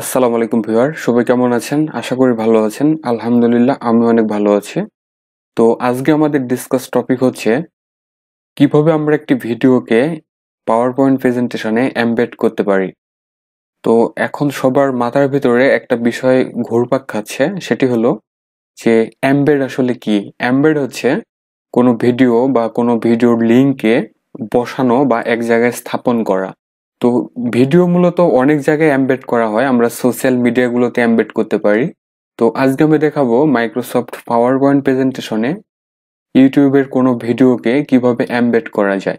আসসালামু আলাইকুম ভিউয়ার, সবাই কেমন আছেন? আশা করি ভালো আছেন। আলহামদুলিল্লাহ, আমি অনেক ভালো আছি। তো আজকে আমাদের ডিসকাস টপিক হচ্ছে, কীভাবে আমরা একটি ভিডিওকে পাওয়ার পয়েন্ট প্রেজেন্টেশনে এমবেড করতে পারি। তো এখন সবার মাথার ভিতরে একটা বিষয় ঘুরপাক খাচ্ছে, সেটি হলো যে এমবেড আসলে কি? এমবেড হচ্ছে কোনো ভিডিও বা কোনো ভিডিওর লিঙ্কে বসানো বা এক জায়গায় স্থাপন করা। তো ভিডিও মূলত অনেক জায়গায় এমবেড করা হয়, আমরা সোশ্যাল মিডিয়াগুলোতে এমবেড করতে পারি। তো আজকে আমি দেখাবো মাইক্রোসফট পাওয়ার পয়েন্ট প্রেজেন্টেশনে ইউটিউবের কোনো ভিডিওকে কীভাবে এমবেড করা যায়।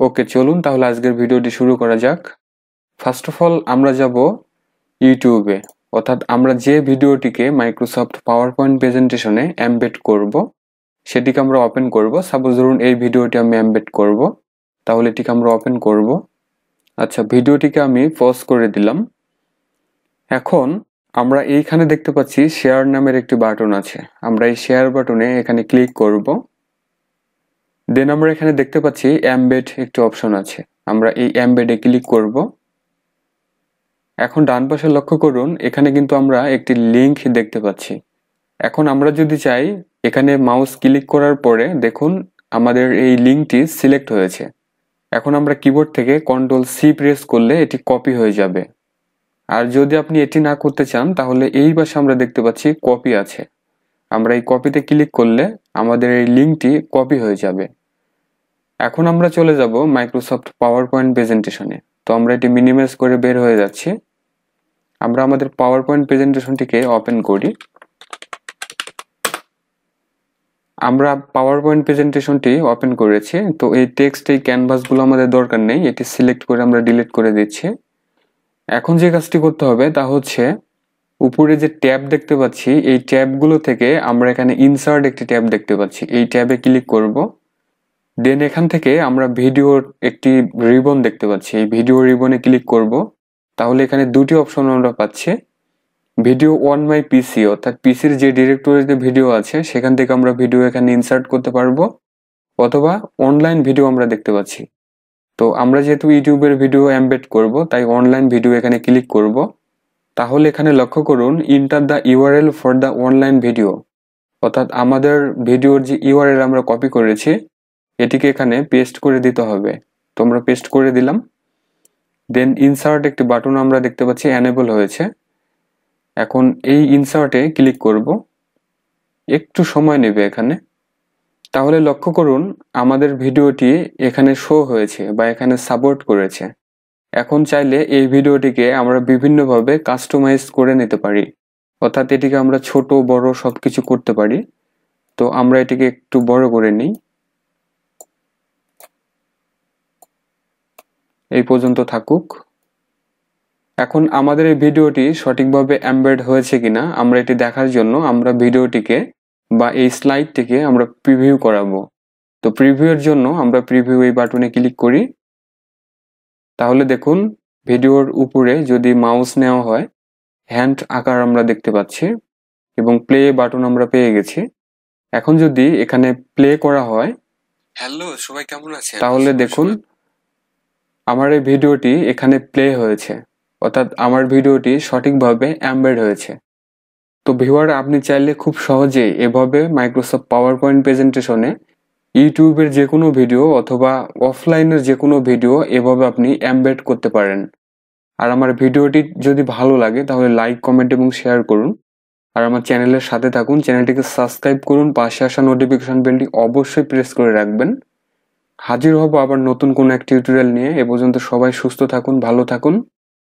ওকে, চলুন তাহলে আজকের ভিডিওটি শুরু করা যাক। ফার্স্ট অফ অল আমরা যাব ইউটিউবে অর্থাৎ আমরা যে ভিডিওটিকে মাইক্রোসফট পাওয়ার পয়েন্ট প্রেজেন্টেশনে এমবেড করব, সেটিকে আমরা ওপেন করব। সাপোজ ধরুন এই ভিডিওটি আমি এমবেড করব, তাহলে এটিকে আমরা ওপেন করব। আচ্ছা ভিডিওটিকে আমি পজ করে দিলাম। এখন আমরা এইখানে দেখতে পাচ্ছি শেয়ার নামের একটি বাটন আছে। আমরা এই শেয়ার বাটনে এখানে ক্লিক করব। দেন আমরা এখানে দেখতে পাচ্ছি অ্যাম্বেড একটি অপশন আছে। আমরা এই অ্যাম্বেডে ক্লিক করব। এখন ডান পাশে লক্ষ্য করুন, এখানে কিন্তু আমরা একটি লিংক দেখতে পাচ্ছি। এখন আমরা যদি চাই, এখানে মাউস ক্লিক করার পরে দেখুন, আমাদের এই লিঙ্কটি সিলেক্ট হয়েছে। এখন আমরা কিবোর্ড থেকে কন্ট্রোল সি প্রেস করলে এটি কপি হয়ে যাবে। আর যদি আপনি এটি না করতে চান, তাহলে এই পাশে আমরা দেখতে পাচ্ছি কপি আছে। আমরা এই কপিতে ক্লিক করলে আমাদের এই লিঙ্কটি কপি হয়ে যাবে। এখন আমরা চলে যাব মাইক্রোসফট পাওয়ার পয়েন্ট প্রেজেন্টেশনে তো আমরা এটি মিনিমাইজ করে বের হয়ে যাচ্ছি। আমরা আমাদের পাওয়ার পয়েন্ট প্রেজেন্টেশনটিকে ওপেন করি। আমরা পাওয়ার পয়েন্ট প্রেজেন্টেশনটি ওপেন করেছি। তো এই টেক্সট এই ক্যানভাসগুলো আমাদের দরকার নেই। এটি সিলেক্ট করে আমরা ডিলিট করে দিচ্ছি। এখন যে কাজটি করতে হবে তা হচ্ছে উপরে যে ট্যাব দেখতে পাচ্ছি, এই ট্যাবগুলো থেকে আমরা এখানে ইনসার্ট একটি ট্যাব দেখতে পাচ্ছি। এই ট্যাবে ক্লিক করব। দেন এখান থেকে আমরা ভিডিওর একটি রিবন দেখতে পাচ্ছি। এই ভিডিও রিবনে ক্লিক করব। তাহলে এখানে দুটি অপশন আমরা পাচ্ছি। ভিডিও ওয়ান মাই পিসি, অর্থাৎ পিসির যে ডিরেক্টরিতে ভিডিও আছে, সেখান থেকে আমরা ভিডিও এখানে ইনসার্ট করতে পারব, অথবা অনলাইন ভিডিও আমরা দেখতে পাচ্ছি। তো আমরা যেহেতু ইউটিউবের ভিডিও এমবেড করব, তাই অনলাইন ভিডিও এখানে ক্লিক করব। তাহলে এখানে লক্ষ্য করুন enter the URL for the online video অর্থাৎ আমাদের ভিডিওর যে ইউআরএল আমরা কপি করেছি, এটিকে এখানে পেস্ট করে দিতে হবে। তো আমরা পেস্ট করে দিলাম। দেন ইনসার্ট একটি বাটন আমরা দেখতে পাচ্ছি অ্যানেবল হয়েছে। এখন এই ইনসার্টে ক্লিক করব। একটু সময় নেবে এখানে। তাহলে লক্ষ্য করুন, আমাদের ভিডিওটি এখানে শো হয়েছে বা এখানে সাপোর্ট করেছে। এখন চাইলে এই ভিডিওটিকে আমরা বিভিন্নভাবে কাস্টমাইজ করে নিতে পারি। অর্থাৎ এটিকে আমরা ছোট, বড় সব কিছু করতে পারি। তো আমরা এটিকে একটু বড় করে নিই। এই পর্যন্ত থাকুক। এখন আমাদের এই ভিডিওটি সঠিকভাবে অ্যাম্বেড হয়েছে কিনা আমরা এটি দেখার জন্য আমরা ভিডিওটিকে বা এই স্লাইডটিকে আমরা প্রিভিউ করাবো। তো প্রিভিউয়ের জন্য আমরা প্রিভিউ এই বাটনে ক্লিক করি। তাহলে দেখুন ভিডিওর উপরে যদি মাউস নেওয়া হয় হ্যান্ড আকার আমরা দেখতে পাচ্ছি এবং প্লে বাটন আমরা পেয়ে গেছি। এখন যদি এখানে প্লে করা হয় হ্যালো সবাই কেমন আছে তাহলে দেখুন আমার এই ভিডিওটি এখানে প্লে হয়েছে। অর্থাৎ আমার ভিডিওটি সঠিকভাবে অ্যাম্বেড হয়েছে। তো ভিউয়ার আপনি চাইলে খুব সহজেই এভাবে মাইক্রোসফট পাওয়ার পয়েন্ট প্রেজেন্টেশনে ইউটিউবের যে কোনো ভিডিও অথবা অফলাইনের যে কোনো ভিডিও এভাবে আপনি অ্যাম্বেড করতে পারেন। আর আমার ভিডিওটি যদি ভালো লাগে, তাহলে লাইক কমেন্ট এবং শেয়ার করুন। আর আমার চ্যানেলের সাথে থাকুন, চ্যানেলটিকে সাবস্ক্রাইব করুন, পাশে আসা নোটিফিকেশন বেলটি অবশ্যই প্রেস করে রাখবেন। হাজির হব আবার নতুন কোনো এক টিউটোরিয়াল নিয়ে। এ পর্যন্ত সবাই সুস্থ থাকুন, ভালো থাকুন।